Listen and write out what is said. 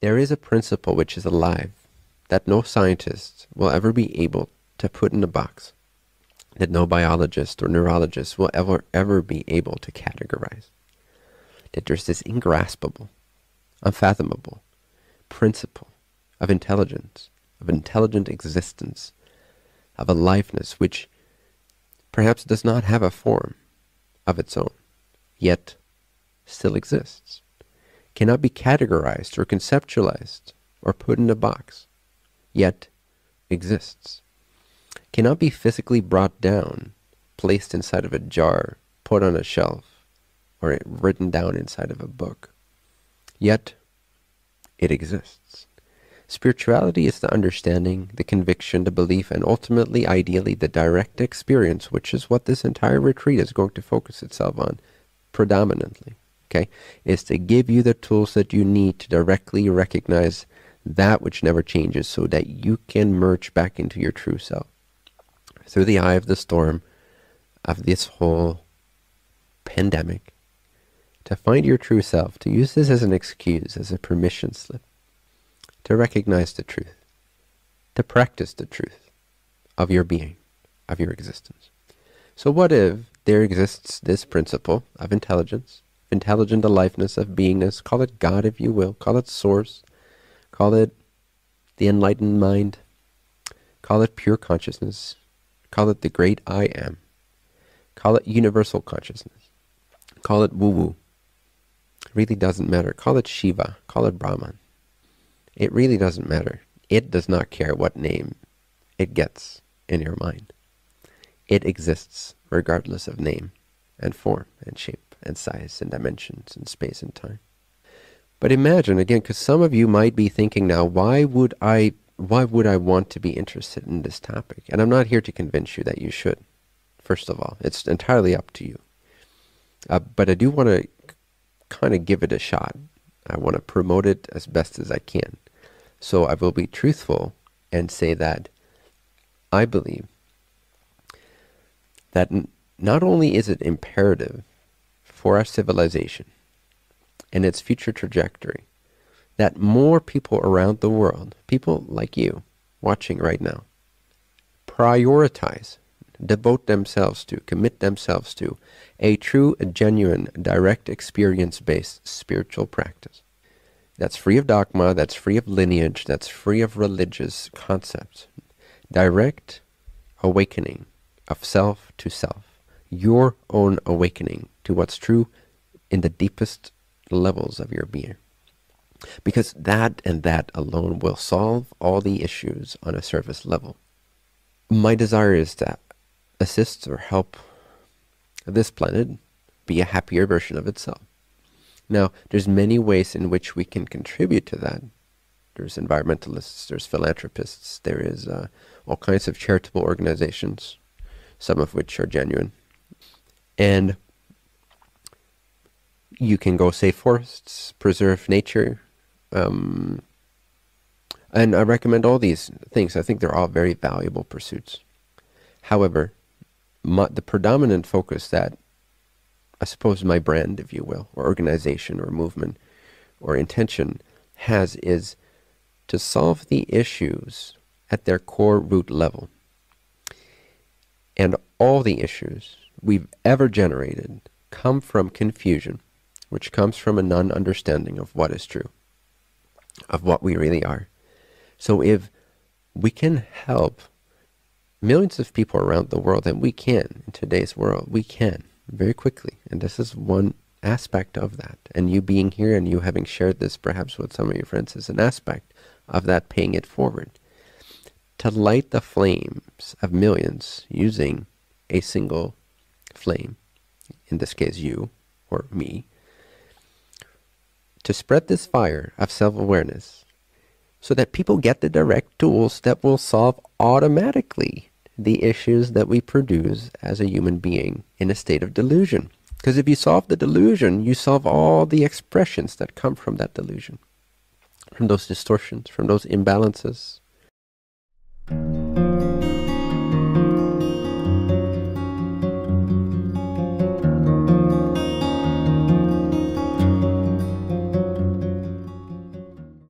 There is a principle which is alive that no scientist will ever be able to put in a box, that no biologist or neurologist will ever, ever be able to categorize. That there's this ingraspable, unfathomable principle of intelligence, of intelligent existence, of a liveness which perhaps does not have a form of its own, yet still exists, cannot be categorized or conceptualized or put in a box, yet exists, cannot be physically brought down, placed inside of a jar, put on a shelf, or written down inside of a book, yet it exists. Spirituality is the understanding, the conviction, the belief, and ultimately, ideally, the direct experience, which is what this entire retreat is going to focus itself on predominantly, okay, is to give you the tools that you need to directly recognize that which never changes so that you can merge back into your true self. Through the eye of the storm of this whole pandemic, to find your true self, to use this as an excuse, as a permission slip, to recognize the truth, to practice the truth of your being, of your existence. So what if there exists this principle of intelligence, intelligent aliveness, of beingness, call it God if you will, call it source, call it the enlightened mind, call it pure consciousness, call it the great I am, call it universal consciousness, call it woo-woo, really doesn't matter. Call it Shiva, call it Brahman. It really doesn't matter. It does not care what name it gets in your mind. It exists regardless of name and form and shape and size and dimensions and space and time. But imagine again, because some of you might be thinking now, why would I why would I want to be interested in this topic? And I'm not here to convince you that you should. First of all, it's entirely up to you. Uh, but I do want to kind of give it a shot. I want to promote it as best as I can. So I will be truthful and say that I believe that not only is it imperative for our civilization and its future trajectory that more people around the world, people like you watching right now, prioritize devote themselves to, commit themselves to a true, genuine, direct experience-based spiritual practice. That's free of dogma, that's free of lineage, that's free of religious concepts. Direct awakening of self to self. Your own awakening to what's true in the deepest levels of your being. Because that and that alone will solve all the issues on a surface level. My desire is to assist or help this planet be a happier version of itself. Now, there's many ways in which we can contribute to that. There's environmentalists, there's philanthropists, there is uh, all kinds of charitable organizations, some of which are genuine. And you can go save forests, preserve nature, um, and I recommend all these things. I think they're all very valuable pursuits. However, my, the predominant focus that I suppose my brand, if you will, or organization or movement or intention has is to solve the issues at their core root level. And all the issues we've ever generated come from confusion, which comes from a non-understanding of what is true, of what we really are. So if we can help millions of people around the world, and we can in today's world, we can very quickly. And this is one aspect of that. And you being here and you having shared this perhaps with some of your friends is an aspect of that paying it forward. To light the flames of millions using a single flame, in this case you or me, to spread this fire of self-awareness so that people get the direct tools that will solve automatically the issues that we produce as a human being in a state of delusion. Because if you solve the delusion, you solve all the expressions that come from that delusion, from those distortions, from those imbalances,